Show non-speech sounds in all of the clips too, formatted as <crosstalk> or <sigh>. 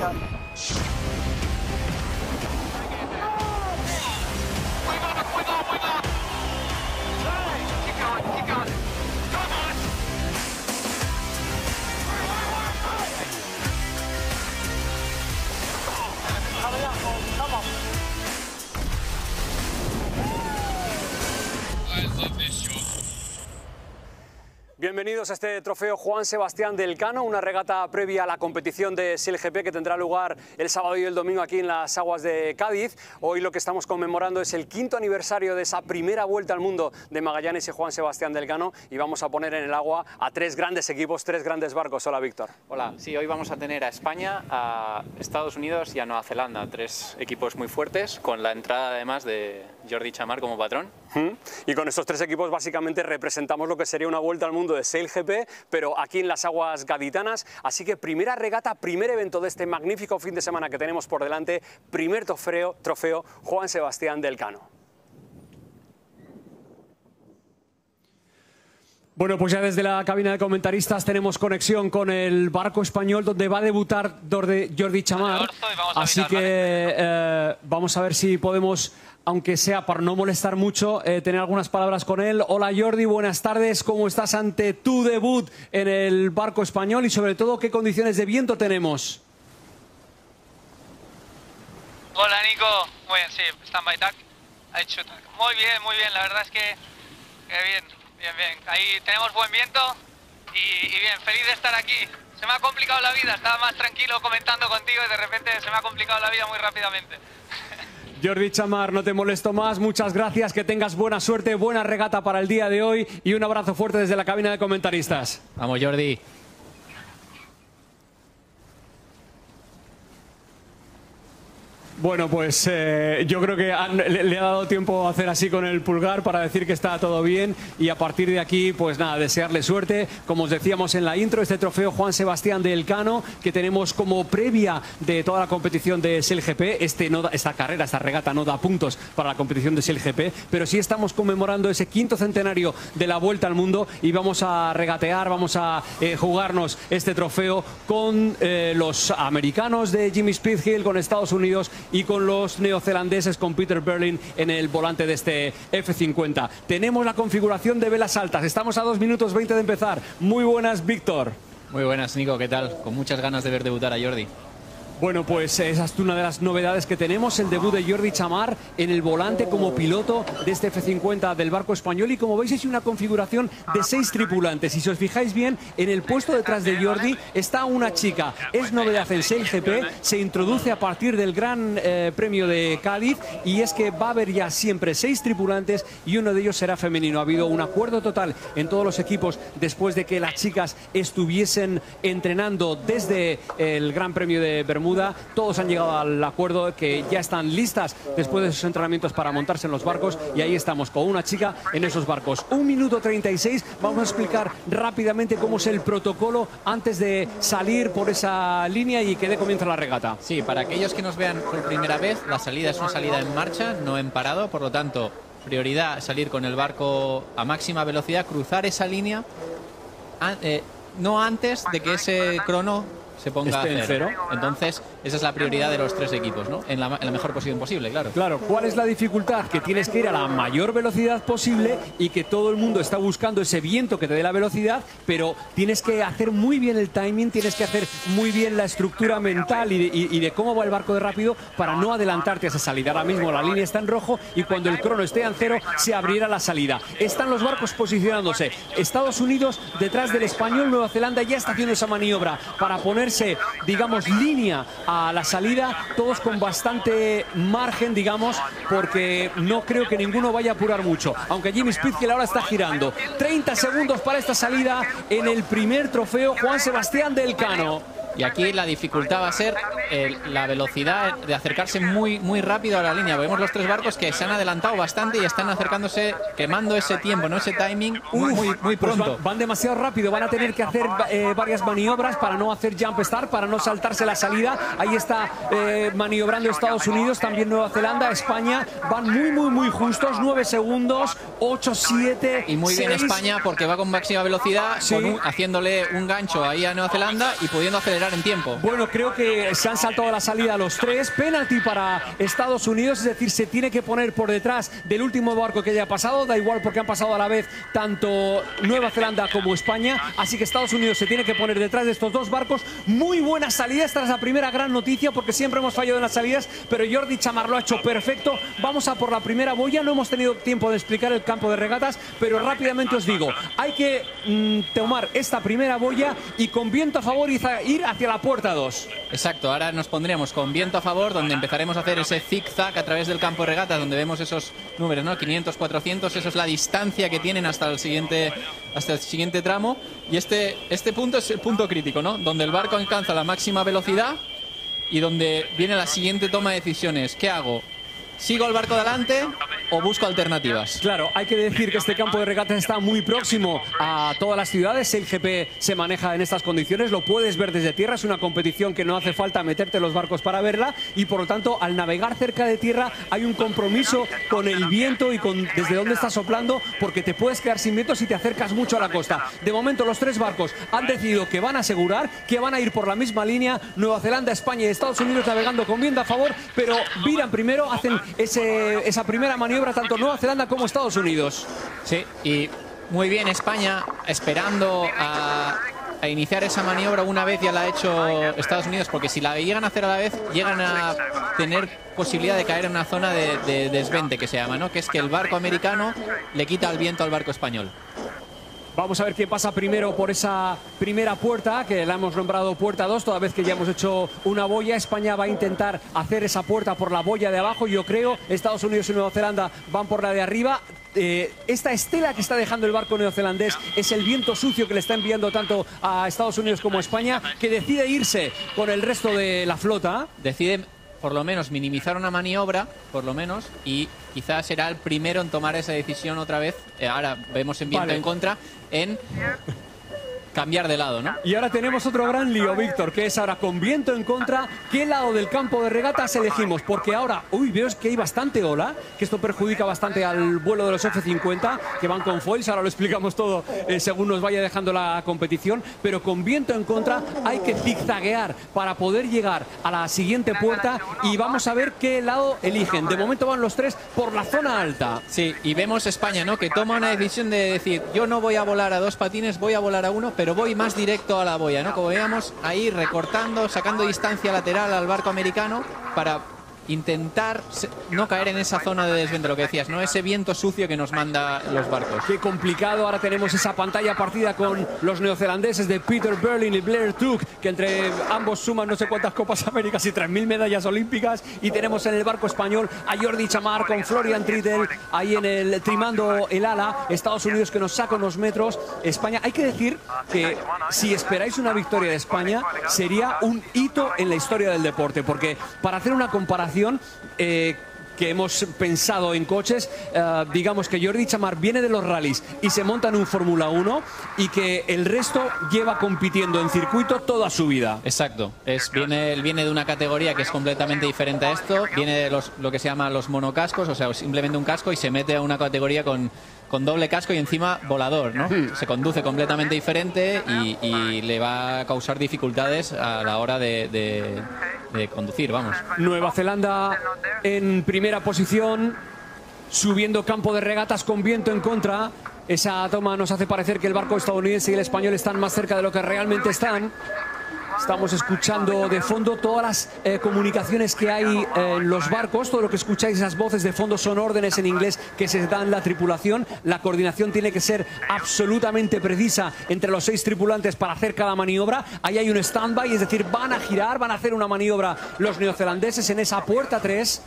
Thank. Bienvenidos a este trofeo Juan Sebastián del Cano, una regata previa a la competición de SLGP que tendrá lugar el sábado y el domingo aquí en las aguas de Cádiz. Hoy lo que estamos conmemorando es el quinto aniversario de esa primera vuelta al mundo de Magallanes y Juan Sebastián del Cano y vamos a poner en el agua a tres grandes equipos, tres grandes barcos. Hola Víctor. Hola, sí, hoy vamos a tener a España, a Estados Unidos y a Nueva Zelanda, tres equipos muy fuertes, con la entrada además de Jordi Chamar como patrón. Y con estos tres equipos básicamente representamos lo que sería una vuelta al mundo de SailGP, pero aquí en las aguas gaditanas. Así que primera regata, primer evento de este magnífico fin de semana que tenemos por delante, primer trofeo, trofeo Juan Sebastián del Cano. Bueno, pues ya desde la cabina de comentaristas tenemos conexión con el barco español donde va a debutar Jordi Chamar. Así que eh, vamos a ver si podemos, aunque sea para no molestar mucho, eh, tener algunas palabras con él. Hola Jordi, buenas tardes. ¿Cómo estás ante tu debut en el barco español y sobre todo qué condiciones de viento tenemos? Hola Nico, bien, sí, ha hecho tag. Muy bien, muy bien, la verdad es que, que bien, bien, bien. Ahí tenemos buen viento y, y bien, feliz de estar aquí. Se me ha complicado la vida, estaba más tranquilo comentando contigo y de repente se me ha complicado la vida muy rápidamente. <laughs> Jordi Chamar, no te molesto más. Muchas gracias, que tengas buena suerte, buena regata para el día de hoy y un abrazo fuerte desde la cabina de comentaristas. Vamos Jordi. Bueno, pues eh, yo creo que le, ha dado tiempo a hacer así con el pulgar para decir que está todo bien y a partir de aquí, pues nada, desearle suerte. Como os decíamos en la intro, este trofeo Juan Sebastián del Cano, que tenemos como previa de toda la competición de SLGP, este esta carrera, esta regata no da puntos para la competición de SLGP, pero sí estamos conmemorando ese quinto centenario de la Vuelta al Mundo y vamos a regatear, vamos a eh, jugarnos este trofeo con eh, los americanos de Jimmy Speedhill, con Estados Unidos y con los neozelandeses, con Peter Berlin en el volante de este F50. Tenemos la configuración de velas altas, estamos a 2 minutos 20 de empezar. Muy buenas, Víctor. Muy buenas Nico, ¿qué tal? Con muchas ganas de ver debutar a Jordi. Bueno, pues esa es una de las novedades que tenemos, el debut de Jordi Chamar en el volante como piloto de este F50 del barco español y como veis es una configuración de seis tripulantes y si os fijáis bien, en el puesto detrás de Jordi está una chica, es novedad en GP, se introduce a partir del Gran eh, Premio de Cádiz y es que va a haber ya siempre seis tripulantes y uno de ellos será femenino. Ha habido un acuerdo total en todos los equipos después de que las chicas estuviesen entrenando desde el Gran Premio de Bermuda. Todos han llegado al acuerdo que ya están listas después de sus entrenamientos para montarse en los barcos y ahí estamos con una chica en esos barcos. Un minuto 36. Vamos a explicar rápidamente cómo es el protocolo antes de salir por esa línea y que dé comienzo la regata. Sí, para aquellos que nos vean por primera vez, la salida es una salida en marcha, no en parado, por lo tanto, prioridad salir con el barco a máxima velocidad, cruzar esa línea, eh, no antes de que ese crono se ponga Esté en a cero. cero. Entonces, esa es la prioridad de los tres equipos, ¿no? En la, en la mejor posición posible, claro. Claro, ¿cuál es la dificultad? Que tienes que ir a la mayor velocidad posible y que todo el mundo está buscando ese viento que te dé la velocidad, pero tienes que hacer muy bien el timing, tienes que hacer muy bien la estructura mental y de, y- y de cómo va el barco de rápido para no adelantarte a esa salida. Ahora mismo la línea está en rojo y cuando el crono esté en cero se abrirá la salida. Están los barcos posicionándose. Estados Unidos detrás del español, Nueva Zelanda ya está haciendo esa maniobra para digamos, línea a la salida, todos con bastante margen, digamos, porque no creo que ninguno vaya a apurar mucho. Aunque Jimmy Spitzkel ahora está girando. 30 segundos para esta salida en el primer trofeo Juan Sebastián del Cano. Y aquí la dificultad va a ser eh, la velocidad de acercarse muy, muy rápido a la línea. Vemos los tres barcos que se han adelantado bastante y están acercándose, quemando ese tiempo, no ese timing, muy, muy, muy Pues pronto. van, van demasiado rápido, van a tener que hacer eh, varias maniobras para no hacer jump start, para no saltarse la salida. Ahí está eh, maniobrando Estados Unidos, también Nueva Zelanda, España. Van muy, muy, muy justos, 9 segundos, 8, 7. Y muy bien 6. España porque va con máxima velocidad, Sí. con un- haciéndole un gancho ahí a Nueva Zelanda y pudiendo hacer acelerar en tiempo. Bueno, creo que se han saltado a la salida los tres. Penalti para Estados Unidos, es decir, se tiene que poner por detrás del último barco que haya pasado. Da igual porque han pasado a la vez tanto Nueva Zelanda como España. Así que Estados Unidos se tiene que poner detrás de estos dos barcos. Muy buena salida. Esta es la primera gran noticia porque siempre hemos fallado en las salidas, pero Jordi Chamar lo ha hecho perfecto. Vamos a por la primera boya. No hemos tenido tiempo de explicar el campo de regatas, pero rápidamente os digo, hay que mm, tomar esta primera boya y con viento a favor ir hacia la puerta 2. Exacto, ahora nos pondríamos con viento a favor, donde empezaremos a hacer ese zig-zag a través del campo de regatas, donde vemos esos números, ¿no? 500, 400, eso es la distancia que tienen hasta el siguiente, hasta el siguiente tramo. Y este, este punto es el punto crítico, ¿no? Donde el barco alcanza la máxima velocidad y donde viene la siguiente toma de decisiones. ¿Qué hago? ¿Sigo el barco adelante o busco alternativas? Claro, hay que decir que este campo de regatas está muy próximo a todas las ciudades. El GP se maneja en estas condiciones, lo puedes ver desde tierra. Es una competición que no hace falta meterte los barcos para verla y por lo tanto, al navegar cerca de tierra, hay un compromiso con el viento y con desde dónde está soplando, porque te puedes quedar sin viento si te acercas mucho a la costa. De momento, los tres barcos han decidido que van a asegurar que van a ir por la misma línea. Nueva Zelanda, España y Estados Unidos navegando con viento a favor, pero viran primero, hacen esa primera maniobra tanto Nueva Zelanda como Estados Unidos. Sí, y muy bien España esperando a, iniciar esa maniobra una vez ya la ha hecho Estados Unidos, porque si la llegan a hacer a la vez, llegan a tener posibilidad de caer en una zona de, de desvente que se llama, ¿no? Que es que el barco americano le quita el viento al barco español. Vamos a ver quién pasa primero por esa primera puerta, que la hemos nombrado puerta 2, toda vez que ya hemos hecho una boya. España va a intentar hacer esa puerta por la boya de abajo, yo creo. Estados Unidos y Nueva Zelanda van por la de arriba. Eh, esta estela que está dejando el barco neozelandés es el viento sucio que le está enviando tanto a Estados Unidos como a España, que decide irse con el resto de la flota. Decide por lo menos minimizar una maniobra, por lo menos, y quizás será el primero en tomar esa decisión otra vez. Eh, ahora vemos en viento en contra en cambiar de lado, ¿no? Y ahora tenemos otro gran lío, Víctor, que es ahora con viento en contra, ¿qué lado del campo de regatas elegimos? Porque ahora, uy, veo que hay bastante ola, que esto perjudica bastante al vuelo de los F-50, que van con foils, ahora lo explicamos todo eh, según nos vaya dejando la competición, pero con viento en contra hay que zigzaguear para poder llegar a la siguiente puerta y vamos a ver qué lado eligen. De momento van los tres por la zona alta. Sí, y vemos España, ¿no? Que toma una decisión de decir, yo no voy a volar a dos patines, voy a volar a uno, pero voy más directo a la boya, ¿no? Como veíamos ahí recortando, sacando distancia lateral al barco americano para intentar no caer en esa zona de desviento, lo que decías, ¿no? Ese viento sucio que nos manda los barcos. Qué complicado. Ahora tenemos esa pantalla partida con los neozelandeses de Peter Berlin y Blair Took, que entre ambos suman no sé cuántas Copas Américas y 3.000 medallas olímpicas. Y tenemos en el barco español a Jordi Chamar con Florian Trittel ahí en el trimando el ala. Estados Unidos que nos saca unos metros. España, hay que decir que si esperáis una victoria de España, sería un hito en la historia del deporte, porque para hacer una comparación eh, que hemos pensado en coches, eh, digamos que Jordi Chamar viene de los rallies y se monta en un Fórmula 1 y que el resto lleva compitiendo en circuito toda su vida. Exacto, es, viene, viene de una categoría que es completamente diferente a esto, viene de lo que se llama los monocascos, o sea, simplemente un casco y se mete a una categoría con con doble casco y encima volador, ¿no? Se conduce completamente diferente y, le va a causar dificultades a la hora de, conducir, vamos. Nueva Zelanda en primera posición, subiendo campo de regatas con viento en contra. Esa toma nos hace parecer que el barco estadounidense y el español están más cerca de lo que realmente están. Estamos escuchando de fondo todas las eh, comunicaciones que hay eh, en los barcos. Todo lo que escucháis, esas voces de fondo son órdenes en inglés que se dan la tripulación. La coordinación tiene que ser absolutamente precisa entre los seis tripulantes para hacer cada maniobra. Ahí hay un stand-by, es decir, van a girar, van a hacer una maniobra los neozelandeses en esa puerta 3.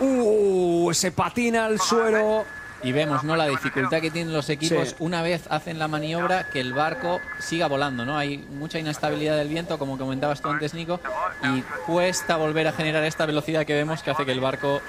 Uh, se patina al suelo y vemos no la dificultad que tienen los equipos. Una vez hacen la maniobra que el barco siga volando no hay mucha inestabilidad del viento como comentabas tú antes Nico y cuesta volver a generar esta velocidad que vemos que hace que el barco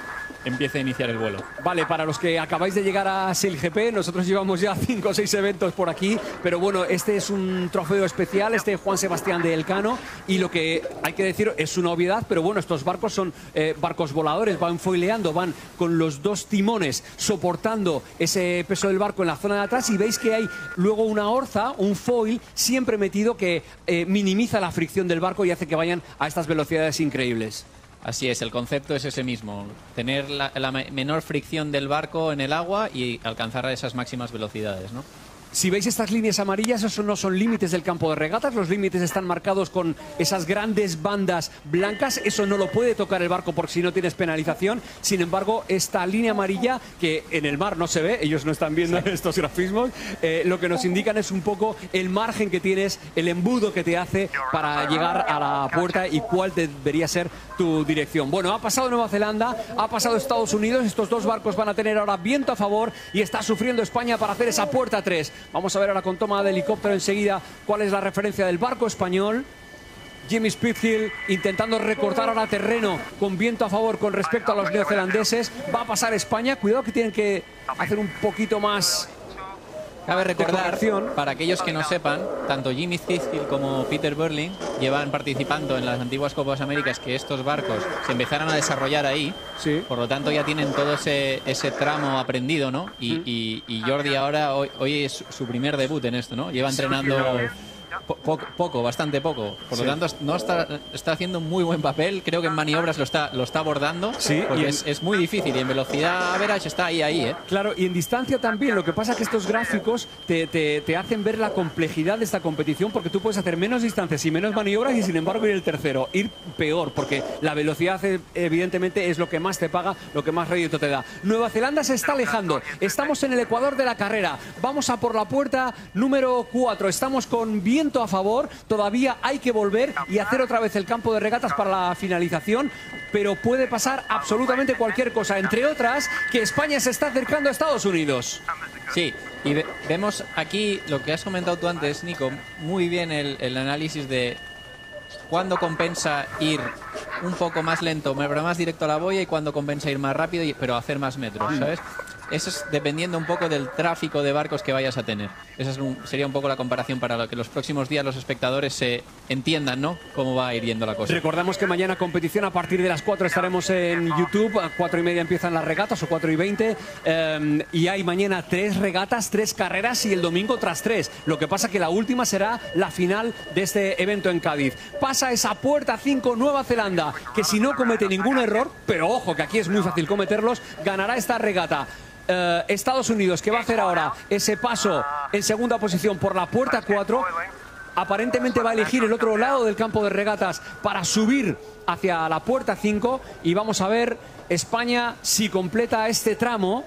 empiece a iniciar el vuelo. Vale, para los que acabáis de llegar a SailGP, nosotros llevamos ya <laughs> cinco o seis eventos por aquí, pero bueno, este es un trofeo especial, este Juan Sebastián de Elcano, y lo que hay que decir es una obviedad, pero bueno, estos barcos son eh, barcos voladores, van foileando, van con los dos timones soportando ese peso del barco en la zona de atrás y veis que hay luego una orza, un foil siempre metido que eh, minimiza la fricción del barco y hace que vayan a estas velocidades increíbles. Así es, el concepto es ese mismo, tener la, la me- menor fricción del barco en el agua y alcanzar esas máximas velocidades, ¿no? Si veis estas líneas amarillas, esos no son límites del campo de regatas, los límites están marcados con esas grandes bandas blancas, eso no lo puede tocar el barco porque si no tienes penalización. Sin embargo, esta línea amarilla, que en el mar no se ve, ellos no están viendo estos grafismos, eh, lo que nos indican es un poco el margen que tienes, el embudo que te hace para llegar a la puerta y cuál debería ser tu dirección. Bueno, ha pasado Nueva Zelanda, ha pasado Estados Unidos, estos dos barcos van a tener ahora viento a favor y está sufriendo España para hacer esa puerta 3. Vamos a ver ahora con toma de helicóptero enseguida cuál es la referencia del barco español. Jimmy Spithill intentando recortar ahora terreno con viento a favor con respecto a los neozelandeses. Va a pasar España. Cuidado que tienen que hacer un poquito más. Cabe recordar, para aquellos que no sepan, tanto Jimmy Thisthill como Peter Burling llevan participando en las antiguas Copas Américas que estos barcos se empezaron a desarrollar ahí. Sí. Por lo tanto, ya tienen todo ese, ese tramo aprendido, ¿no? Y, y- y Jordi ahora, hoy, hoy es su primer debut en esto, ¿no? Lleva entrenando po- poco, poco, bastante poco. Por Sí. lo tanto, no está, está haciendo un muy buen papel. Creo que en maniobras lo está, lo está abordando. Sí, porque y en- es, es muy difícil. Y en velocidad average está ahí, ahí, ¿eh? Claro, y en distancia también. Lo que pasa es que estos gráficos te, te- te hacen ver la complejidad de esta competición porque tú puedes hacer menos distancias y menos maniobras y sin embargo ir el tercero, ir peor, porque la velocidad eh, evidentemente es lo que más te paga, lo que más rédito te da. Nueva Zelanda se está alejando. Estamos en el ecuador de la carrera. Vamos a por la puerta número 4. Estamos con viento a favor. Todavía hay que volver y hacer otra vez el campo de regatas para la finalización. Pero puede pasar absolutamente cualquier cosa, entre otras que España se está acercando a Estados Unidos. Sí, y ve- vemos aquí lo que has comentado tú antes, Nico, muy bien el, el análisis de cuándo compensa ir un poco más lento, pero más directo a la boya y cuándo compensa ir más rápido, y- pero hacer más metros, ¿sabes? Eso es dependiendo un poco del tráfico de barcos que vayas a tener. Esa sería un poco la comparación para que los próximos días los espectadores se entiendan, ¿no? Cómo va a ir yendo la cosa. Recordamos que mañana competición a partir de las 4 estaremos en YouTube. A 4 y media empiezan las regatas o 4 y 20. eh, y hay mañana tres regatas, tres carreras y el domingo tras tres. Lo que pasa que la última será la final de este evento en Cádiz. Pasa esa puerta 5 Nueva Zelanda, que si no comete ningún error, pero ojo que aquí es muy fácil cometerlos, ganará esta regata. Eh, Estados Unidos, que va a hacer ahora ese paso en segunda posición por la puerta 4, aparentemente va a elegir el otro lado del campo de regatas para subir hacia la puerta 5 y vamos a ver España si completa este tramo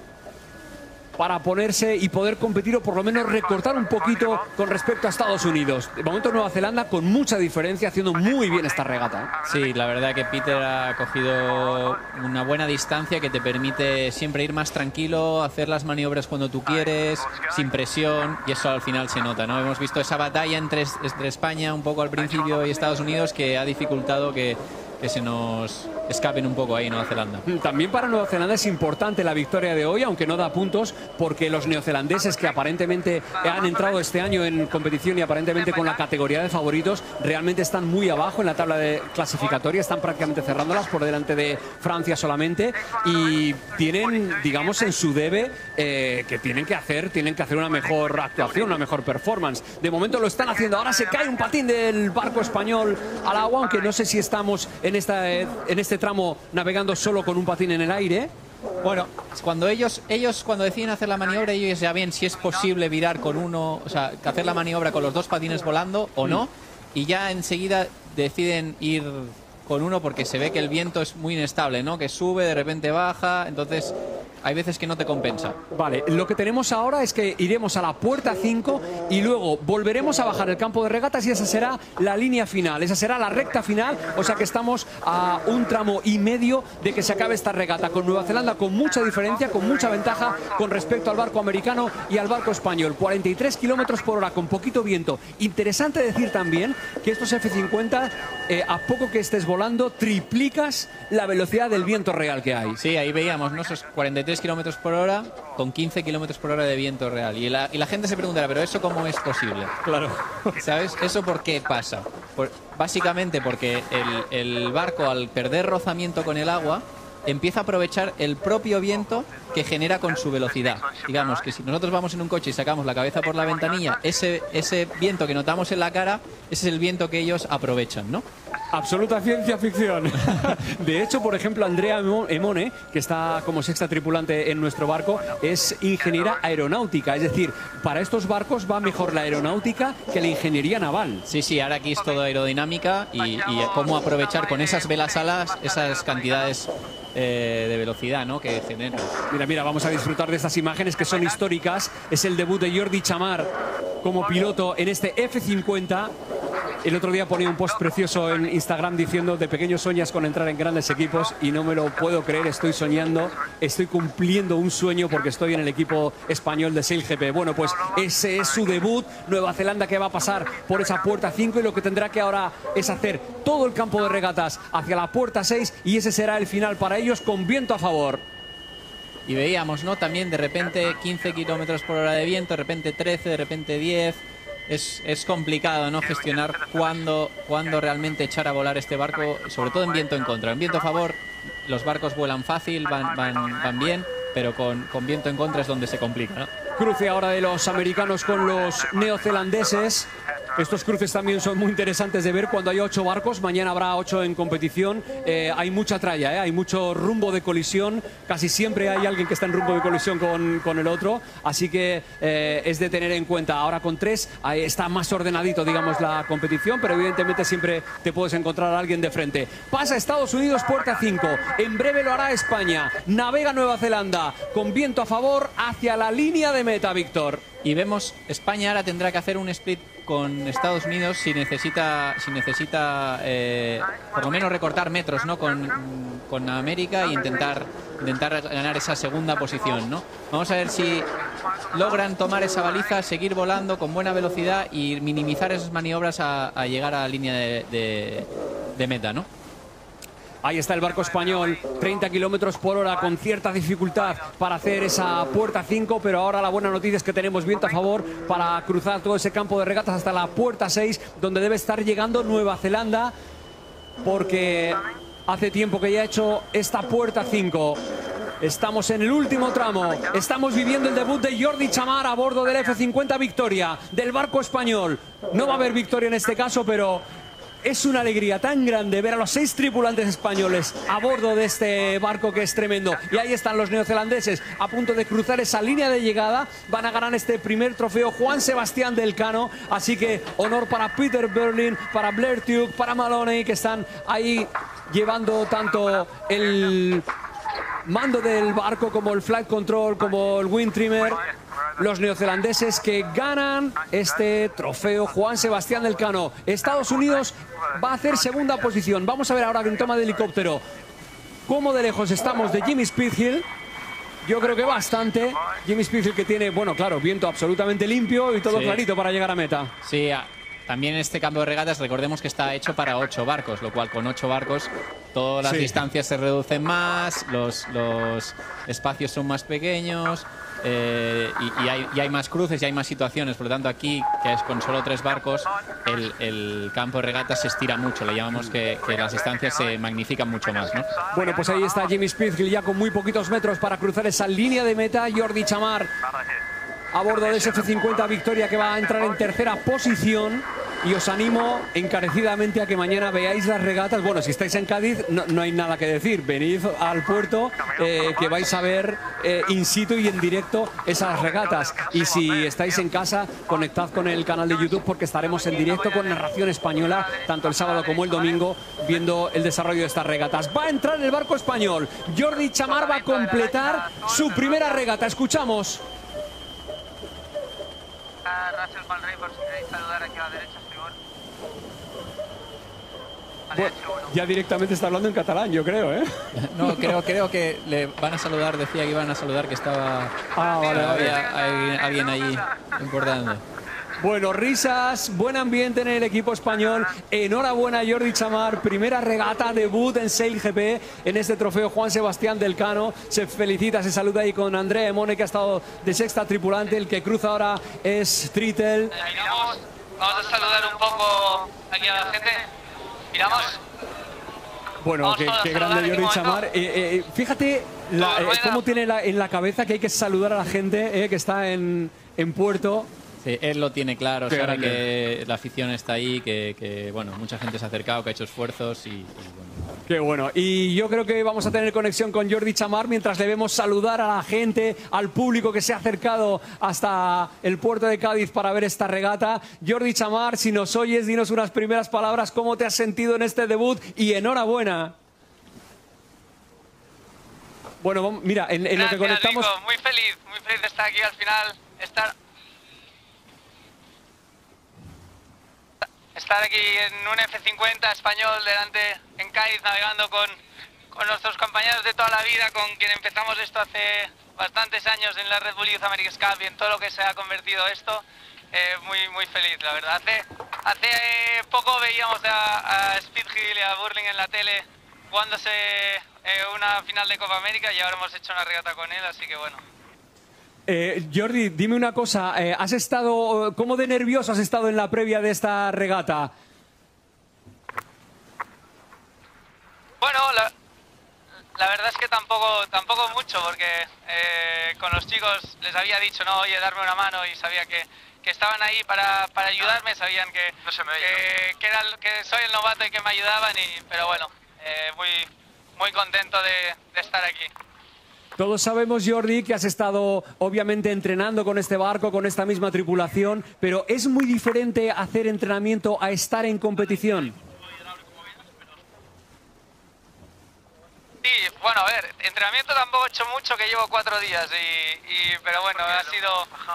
para ponerse y poder competir o por lo menos recortar un poquito con respecto a Estados Unidos. De momento Nueva Zelanda con mucha diferencia haciendo muy bien esta regata. ¿eh? Sí, la verdad que Peter ha cogido una buena distancia que te permite siempre ir más tranquilo, hacer las maniobras cuando tú quieres, sin presión, y eso al final se nota, ¿no? Hemos visto esa batalla entre, entre España un poco al principio y Estados Unidos que ha dificultado que, que se nos escapen un poco ahí Nueva Zelanda. También para Nueva Zelanda es importante la victoria de hoy, aunque no da puntos, porque los neozelandeses que aparentemente han entrado este año en competición y aparentemente con la categoría de favoritos, realmente están muy abajo en la tabla de clasificatoria, están prácticamente cerrándolas por delante de Francia solamente y tienen, digamos, en su debe eh, que tienen que hacer, tienen que hacer una mejor actuación, una mejor performance. De momento lo están haciendo. Ahora se cae un patín del barco español al agua, aunque no sé si estamos en esta eh, en este tramo navegando solo con un patín en el aire. Bueno, cuando ellos, ellos cuando deciden hacer la maniobra, ellos ya ven si es posible virar con uno, o sea, hacer la maniobra con los dos patines volando o no, y ya enseguida deciden ir con uno porque se ve que el viento es muy inestable, ¿no? Que sube, de repente baja, entonces hay veces que no te compensa. Vale, lo que tenemos ahora es que iremos a la puerta 5 y luego volveremos a bajar el campo de regatas y esa será la línea final, esa será la recta final, o sea que estamos a un tramo y medio de que se acabe esta regata con Nueva Zelanda con mucha diferencia, con mucha ventaja con respecto al barco americano y al barco español. 43 kilómetros por hora con poquito viento. Interesante decir también que estos F-50, eh, a poco que estés volando, triplicas la velocidad del viento real que hay. Sí, ahí veíamos ¿no? esos 43 kilómetros por hora con 15 kilómetros por hora de viento real. Y la, y la gente se preguntará, ¿pero eso cómo es posible? Claro. ¿Sabes? ¿Eso por qué pasa? Por- básicamente porque el, el barco, al perder rozamiento con el agua, empieza a aprovechar el propio viento que genera con su velocidad. Digamos que si nosotros vamos en un coche y sacamos la cabeza por la ventanilla, ese, ese viento que notamos en la cara, ese es el viento que ellos aprovechan, ¿no? Absoluta ciencia ficción. <laughs> De hecho, por ejemplo, Andrea Emo- Emone, que está como sexta tripulante en nuestro barco, es ingeniera aeronáutica. Es decir, para estos barcos va mejor la aeronáutica que la ingeniería naval. Sí, sí, ahora aquí es todo aerodinámica y, y cómo aprovechar con esas velas alas esas cantidades eh, de velocidad ¿no? que generan. Mira, mira, vamos a disfrutar de estas imágenes que son históricas. Es el debut de Jordi Chamar como piloto en este F-50. El otro día ponía un post precioso en Instagram diciendo de pequeños sueñas con entrar en grandes equipos y no me lo puedo creer, estoy soñando, estoy cumpliendo un sueño porque estoy en el equipo español de SailGP. Bueno, pues ese es su debut, Nueva Zelanda que va a pasar por esa puerta 5 y lo que tendrá que ahora es hacer todo el campo de regatas hacia la puerta 6 y ese será el final para ellos con viento a favor. Y veíamos, ¿no? También de repente 15 kilómetros por hora de viento, de repente 13, de repente 10. Es, es complicado, ¿no? Gestionar cuándo, cuándo realmente echar a volar este barco, sobre todo en viento en contra. En viento a favor, los barcos vuelan fácil, van, van, van bien, pero con, con viento en contra es donde se complica, ¿no? Cruce ahora de los americanos con los neozelandeses. Estos cruces también son muy interesantes de ver cuando hay ocho barcos. Mañana habrá ocho en competición. Eh, hay mucha tralla, ¿eh? hay mucho rumbo de colisión. Casi siempre hay alguien que está en rumbo de colisión con, con el otro. Así que eh, es de tener en cuenta. Ahora con tres está más ordenadito, digamos, la competición. Pero evidentemente siempre te puedes encontrar a alguien de frente. Pasa Estados Unidos, puerta 5. En breve lo hará España. Navega Nueva Zelanda con viento a favor hacia la línea de meta, Víctor. Y vemos, España ahora tendrá que hacer un split con Estados Unidos si necesita, si necesita eh, por lo menos recortar metros ¿no? con, con América e intentar, intentar ganar esa segunda posición. ¿no? Vamos a ver si logran tomar esa baliza, seguir volando con buena velocidad y minimizar esas maniobras a, llegar a la línea de- de meta. ¿no? Ahí está el barco español, 30 kilómetros por hora con cierta dificultad para hacer esa puerta 5, pero ahora la buena noticia es que tenemos viento a favor para cruzar todo ese campo de regatas hasta la puerta 6, donde debe estar llegando Nueva Zelanda, porque hace tiempo que ya ha hecho esta puerta 5. Estamos en el último tramo. Estamos viviendo el debut de Jordi Chamar a bordo del F-50 Victoria, del barco español. No va a haber victoria en este caso, pero es una alegría tan grande ver a los seis tripulantes españoles a bordo de este barco que es tremendo. Y ahí están los neozelandeses a punto de cruzar esa línea de llegada. Van a ganar este primer trofeo Juan Sebastián del Cano. Así que honor para Peter Berlin, para Blair Tuke, para Maloney, que están ahí llevando tanto el mando del barco como el flight control, como el wind trimmer. Los neozelandeses que ganan este trofeo Juan Sebastián del Cano. Estados Unidos va a hacer segunda posición. Vamos a ver ahora en toma de helicóptero cómo de lejos estamos de Jimmy Speedhill. Yo creo que bastante. Jimmy Speedhill que tiene, bueno, claro, viento absolutamente limpio y todo Sí. clarito para llegar a meta. Sí, también este campo de regatas recordemos que está hecho para ocho barcos, lo cual con ocho barcos todas las Sí. distancias se reducen más, los, los espacios son más pequeños eh, y, y hay, y hay más cruces y hay más situaciones. Por lo tanto, aquí, que es con solo tres barcos, el, el campo de regatas se estira mucho. Le llamamos que, que las distancias se magnifican mucho más. ¿no? Bueno, pues ahí está Jimmy Speedhill ya con muy poquitos metros para cruzar esa línea de meta. Jordi Chamar a bordo de ese F-50 Victoria que va a entrar en tercera posición. y os animo encarecidamente a que mañana veáis las regatas. Bueno, si estáis en Cádiz no, no hay nada que decir, venid al puerto eh, que vais a ver eh, in situ y en directo esas regatas. Y si estáis en casa, conectad con el canal de YouTube porque estaremos en directo con narración española, tanto el sábado como el domingo, viendo el desarrollo de estas regatas. Va a entrar el barco español. Jordi Chamar va a completar su primera regata. Escuchamos. Russell Palrey, por si queréis saludar aquí a la derecha, Estribor. Bueno, ya directamente está hablando en catalán, yo creo, ¿eh? <laughs> No, creo, creo que le van a saludar, decía que iban a saludar, que estaba Ah, vale, que vale. había alguien, alguien ahí <laughs> importante. Bueno, risas, buen ambiente en el equipo español. Enhorabuena Jordi Chamar, primera regata, debut en Sail GP en este trofeo Juan Sebastián del Cano. Se felicita, se saluda ahí con Andrea Emone, que ha estado de sexta tripulante. El que cruza ahora es Tritel. Miramos, vamos a saludar un poco aquí a la gente. Miramos. Bueno, qué, qué grande en Jordi este Chamar. momento. Eh, eh, fíjate la- eh, cómo tiene la- en la cabeza que hay que saludar a la gente eh, que está en, en puerto. Sí, él lo tiene claro, Qué sabe grande. que la afición está ahí, que, que, bueno, mucha gente se ha acercado, que ha hecho esfuerzos y, y, bueno, Qué bueno. Y yo creo que vamos a tener conexión con Jordi Chamar mientras le vemos saludar a la gente, al público que se ha acercado hasta el puerto de Cádiz para ver esta regata. Jordi Chamar, si nos oyes, dinos unas primeras palabras, cómo te has sentido en este debut y enhorabuena. Bueno, mira, en, en lo que conectamos... Muy feliz, muy feliz de estar aquí al final. Estar, estar aquí en un F50 español delante en Cádiz navegando con, con nuestros compañeros de toda la vida, con quien empezamos esto hace bastantes años en la Red Bull Youth America's Cup y en todo lo que se ha convertido esto. eh, muy, muy feliz, la verdad. Hace, hace poco veíamos a, a Speed Hill y a Burling en la tele jugándose eh, una final de Copa América y ahora hemos hecho una regata con él, así que bueno. Eh, Jordi, dime una cosa, eh, ¿has estado, cómo de nervioso has estado en la previa de esta regata? Bueno, la, la verdad es que tampoco, tampoco mucho, porque eh, con los chicos les había dicho, no, oye, darme una mano y sabía que, que estaban ahí para, para ayudarme, sabían que, que, que era el- que soy el novato y que me ayudaban, y, pero bueno, eh, muy, muy contento de, de estar aquí. Todos sabemos, Jordi, que has estado obviamente entrenando con este barco, con esta misma tripulación, pero es muy diferente hacer entrenamiento a estar en competición. Sí, bueno, a ver, entrenamiento tampoco he hecho mucho, que llevo cuatro días, y, y- pero bueno, ha sido...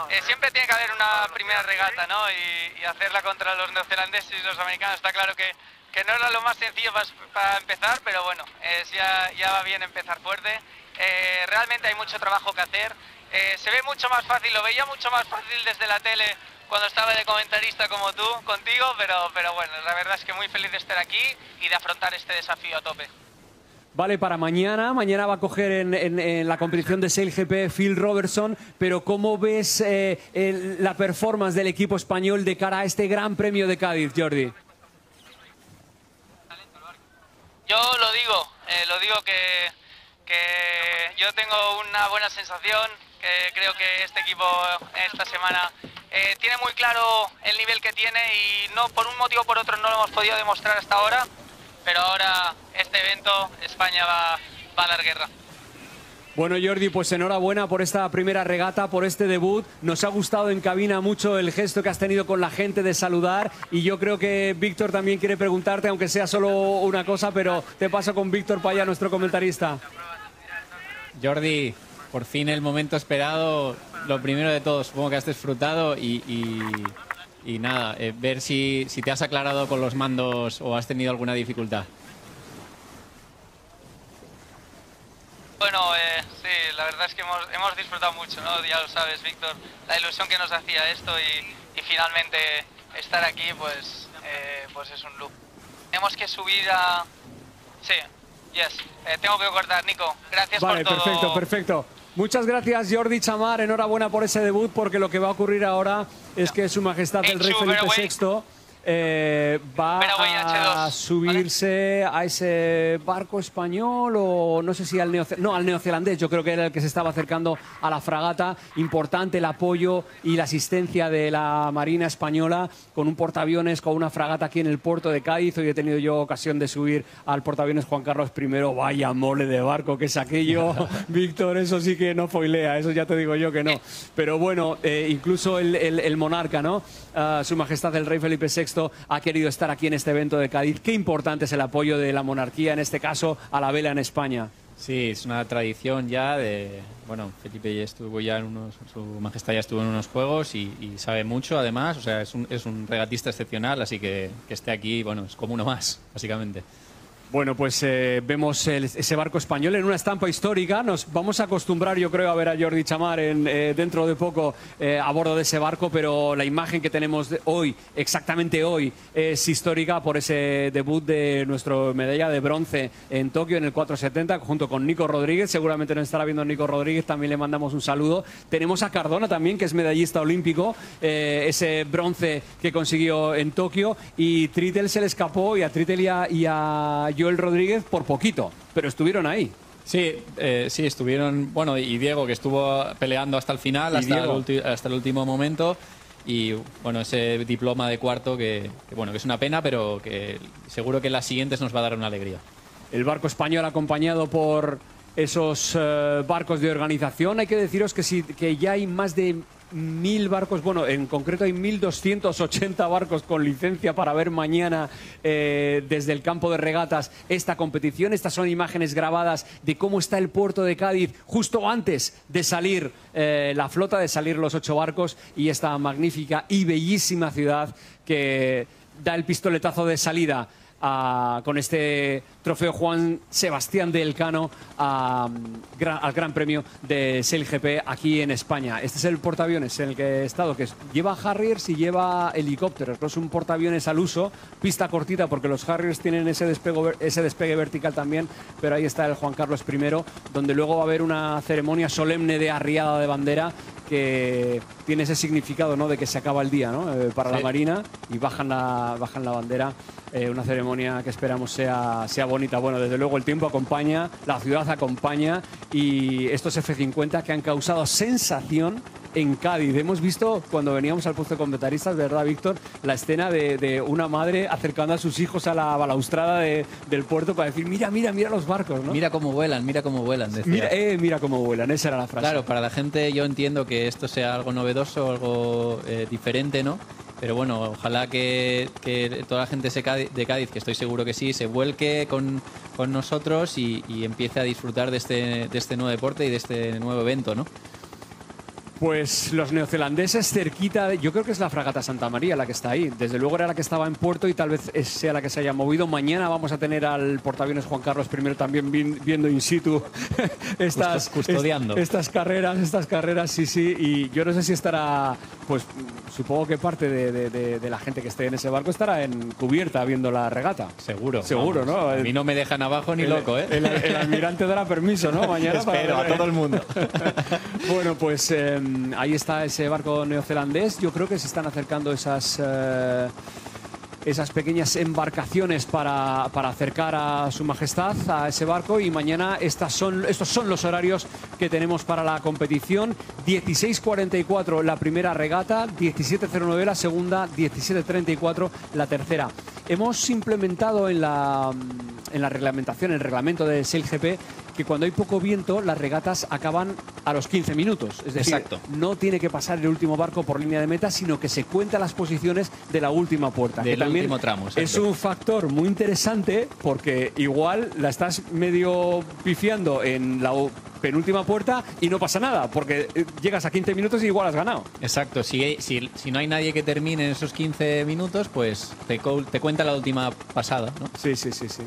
eh, siempre tiene que haber una primera regata, ¿no? Y, y hacerla contra los neozelandeses y los americanos, está claro que, que no era lo más sencillo para, empezar, pero bueno, es, ya, ya va bien empezar fuerte. Eh, realmente hay mucho trabajo que hacer. Eh, se ve mucho más fácil, lo veía mucho más fácil desde la tele cuando estaba de comentarista como tú, contigo, pero, pero bueno, la verdad es que muy feliz de estar aquí y de afrontar este desafío a tope. Vale, para mañana, mañana va a coger en, en- en la competición de Sail GP Phil Robertson, pero ¿cómo ves eh, el- la performance del equipo español de cara a este gran premio de Cádiz, Jordi? Yo lo digo, eh, lo digo que, que yo tengo una buena sensación, que creo que este equipo esta semana eh, tiene muy claro el nivel que tiene y no por un motivo o por otro no lo hemos podido demostrar hasta ahora, pero ahora este evento España va, va a dar guerra. Bueno, Jordi, pues enhorabuena por esta primera regata, por este debut. Nos ha gustado en cabina mucho el gesto que has tenido con la gente de saludar y yo creo que Víctor también quiere preguntarte, aunque sea solo una cosa, pero te paso con Víctor Paya, nuestro comentarista. Jordi, por fin el momento esperado. Lo primero de todo, supongo que has disfrutado y, y- nada, eh, ver si, te has aclarado con los mandos o has tenido alguna dificultad. Bueno, eh, sí, la verdad es que hemos, hemos disfrutado mucho, ¿no? Ya lo sabes, Víctor, la ilusión que nos hacía esto y, y finalmente estar aquí, pues, eh, pues es un look. Tenemos que subir a... Sí, yes, eh, tengo que cortar, Nico. Gracias Vale, por todo. perfecto, perfecto. Muchas gracias, Jordi Chamar. Enhorabuena por ese debut, porque lo que va a ocurrir ahora es que Su Majestad el Rey Felipe. VI eh, va a a H2, subirse a ese barco español o no sé si al, neoze- no, al neozelandés. Yo creo que era el que se estaba acercando a la fragata. Importante el apoyo y la asistencia de la Marina Española con un portaaviones, con una fragata aquí en el puerto de Cádiz. Hoy he tenido yo ocasión de subir al portaaviones Juan Carlos I. Vaya mole de barco que es aquello, <laughs> Víctor. Eso sí que no foilea, eso ya te digo yo que no. Pero bueno, eh, incluso el, el- el monarca, ¿no? Ah, Su Majestad el Rey Felipe VI ha querido estar aquí en este evento de Cádiz. Qué importante es el apoyo de la monarquía, en este caso a la vela en España. Sí, es una tradición ya de... Bueno, Felipe ya estuvo ya en unos... Su Majestad ya estuvo en unos juegos y, y sabe mucho además. O sea, es un, es un regatista excepcional, así que que esté aquí, bueno, es como uno más, básicamente. Bueno, pues eh, vemos el- ese barco español en una estampa histórica. Nos vamos a acostumbrar, yo creo, a ver a Jordi Chamar en, eh, dentro de poco eh, a bordo de ese barco, pero la imagen que tenemos hoy, exactamente hoy, es histórica por ese debut de nuestro medalla de bronce en Tokio en el 470, junto con Nico Rodríguez. Seguramente nos estará viendo Nico Rodríguez, también le mandamos un saludo. Tenemos a Cardona también, que es medallista olímpico, ese bronce que consiguió en Tokio, y Tritel se le escapó, y a Tritel y a, y a Joel Rodríguez por poquito, pero estuvieron ahí. Sí, eh, sí, estuvieron, bueno, y Diego que estuvo peleando hasta el final, hasta el, hasta el último momento. Y bueno, ese diploma de cuarto que, que, bueno, que es una pena, pero que seguro que en las siguientes nos va a dar una alegría. El barco español acompañado por esos eh, barcos de organización. Hay que deciros que, sí, que ya hay más de mil barcos, bueno, en concreto hay 1.280 barcos con licencia para ver mañana eh, desde el campo de regatas esta competición. Estas son imágenes grabadas de cómo está el puerto de Cádiz justo antes de salir eh, la flota, de salir los ocho barcos y esta magnífica y bellísima ciudad que da el pistoletazo de salida a- con este trofeo Juan Sebastián de Elcano a, al Gran Premio de SailGP aquí en España. Este es el portaaviones en el que he estado, que lleva Harriers y lleva helicópteros. No es un portaaviones al uso, pista cortita porque los Harriers tienen ese, despego ese despegue vertical también, pero ahí está el Juan Carlos I, donde luego va a haber una ceremonia solemne de arriada de bandera que tiene ese significado ¿no? de que se acaba el día ¿no? Eh, para la Sí. Marina y bajan la, bajan la bandera. Eh, una ceremonia que esperamos sea, sea bonita. Bueno, desde luego el tiempo acompaña, la ciudad acompaña y estos F-50 que han causado sensación en Cádiz. Hemos visto cuando veníamos al puesto de comentaristas, ¿verdad, Víctor? La escena de, de una madre acercando a sus hijos a la balaustrada de- del puerto para decir, mira, mira, mira los barcos, ¿no? Mira cómo vuelan, mira cómo vuelan. decía. mira, eh, mira cómo vuelan, esa era la frase. Claro, para la gente yo entiendo que esto sea algo novedoso, algo eh, diferente, ¿no? Pero bueno, ojalá que, que toda la gente de Cádiz, que estoy seguro que sí, se vuelque con, con nosotros y, y empiece a disfrutar de este, de este nuevo deporte y de este nuevo evento, ¿no? Pues los neozelandeses cerquita, de- yo creo que es la fragata Santa María la que está ahí. Desde luego era la que estaba en puerto y tal vez sea la que se haya movido. Mañana vamos a tener al portaaviones Juan Carlos I también vi- viendo in situ <laughs> estas, Custo- custodiando. est- estas carreras, estas carreras, sí, sí. Y yo no sé si estará, pues supongo que parte de, de- de- de la gente que esté en ese barco estará en cubierta viendo la regata. Seguro. Seguro, vamos. ¿no? A mí no me dejan abajo ni El- loco, ¿eh? El, el almirante dará permiso, ¿no? Mañana <laughs> para Espero, a ver- todo el mundo. <laughs> bueno, pues eh, ahí está ese barco neozelandés. Yo creo que se están acercando esas, eh, esas pequeñas embarcaciones para, para acercar a su majestad a ese barco. Y mañana estas son, estos son los horarios que tenemos para la competición. 16.44 la primera regata, 17.09 la segunda, 17.34 la tercera. Hemos implementado en la, en la reglamentación, el reglamento de SailGP, que cuando hay poco viento, las regatas acaban a los 15 minutos. Es decir, Exacto. no tiene que pasar el último barco por línea de meta, sino que se cuenta las posiciones de la última puerta. Del que también último tramo, exacto. Es un factor muy interesante porque igual la estás medio pifiando en la penúltima puerta y no pasa nada, porque eh, llegas a 15 minutos y igual has ganado. Exacto, si, si, si no hay nadie que termine en esos 15 minutos, pues te, te cuenta la última pasada, ¿no? Sí, sí, sí, sí.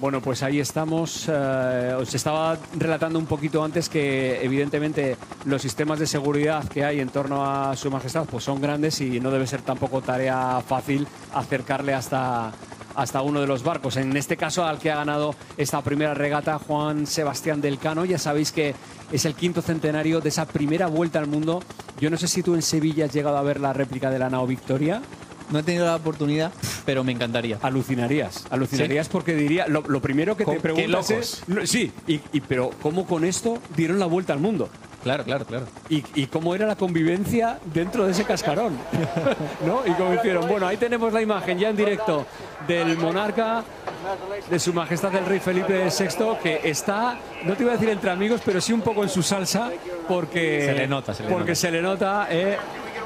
Bueno, pues ahí estamos. Eh, os estaba relatando un poquito antes que evidentemente los sistemas de seguridad que hay en torno a Su Majestad pues son grandes y no debe ser tampoco tarea fácil acercarle hasta, hasta uno de los barcos. En este caso al que ha ganado esta primera regata, Juan Sebastián del Cano. Ya sabéis que es el quinto centenario de esa primera vuelta al mundo. Yo no sé si tú en Sevilla has llegado a ver la réplica de la nao Victoria. No he tenido la oportunidad, pero me encantaría. Alucinarías, alucinarías porque diría, lo, lo primero que te preguntas es, no, sí, y, y- pero ¿cómo con esto dieron la vuelta al mundo? Claro, claro, claro. Y, y cómo era la convivencia dentro de ese cascarón, <laughs> ¿no? Y cómo hicieron. Bueno, ahí tenemos la imagen ya en directo del monarca, de su majestad el rey Felipe VI, que está, no te iba a decir entre amigos, pero sí un poco en su salsa, porque Se le nota, se le porque nota. se le nota, eh,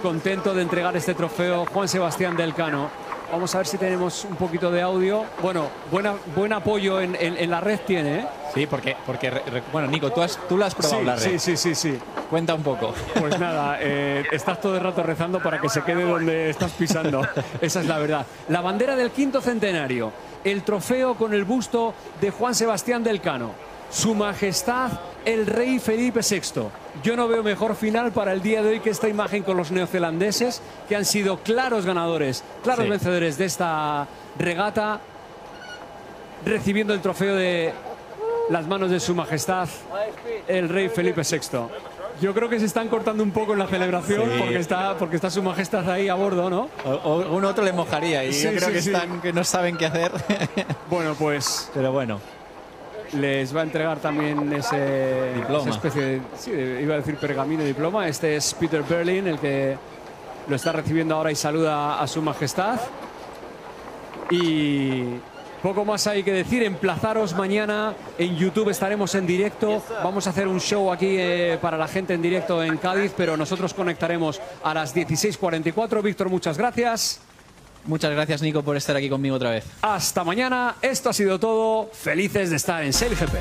contento de entregar este trofeo Juan Sebastián del Cano. Vamos a ver si tenemos un poquito de audio. Bueno, buena, buen apoyo en, en- en la red tiene, ¿eh? Sí, porque, porque bueno, Nico, tú, has, tú lo has probado Sí, la red. sí, sí, sí, sí. Cuenta un poco. Pues nada, <laughs> eh, estás todo el rato rezando para que se quede donde estás pisando. <laughs> Esa es la verdad. La bandera del quinto centenario, el trofeo con el busto de Juan Sebastián del Cano, Su Majestad el Rey Felipe VI. Yo no veo mejor final para el día de hoy que esta imagen con los neozelandeses, que han sido claros ganadores, claros Sí. vencedores de esta regata, recibiendo el trofeo de las manos de Su Majestad el Rey Felipe VI. Yo creo que se están cortando un poco en la celebración Sí. porque está porque está su majestad ahí a bordo, ¿no? O, o un otro le mojaría y Sí, yo creo que están que no saben qué hacer. <laughs> Bueno, pues Pero bueno, les va a entregar también ese Diploma. esa especie de, sí, iba a decir pergamino diploma. Este es Peter Berlin, el que lo está recibiendo ahora y saluda a su majestad. Y poco más hay que decir. Emplazaros mañana en YouTube, estaremos en directo. Vamos a hacer un show aquí eh, para la gente en directo en Cádiz, pero nosotros conectaremos a las 16.44. Víctor, muchas gracias. Muchas gracias Nico por estar aquí conmigo otra vez. Hasta mañana. Esto ha sido todo. Felices de estar en SailGP.